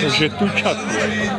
To, że tu ciapnie.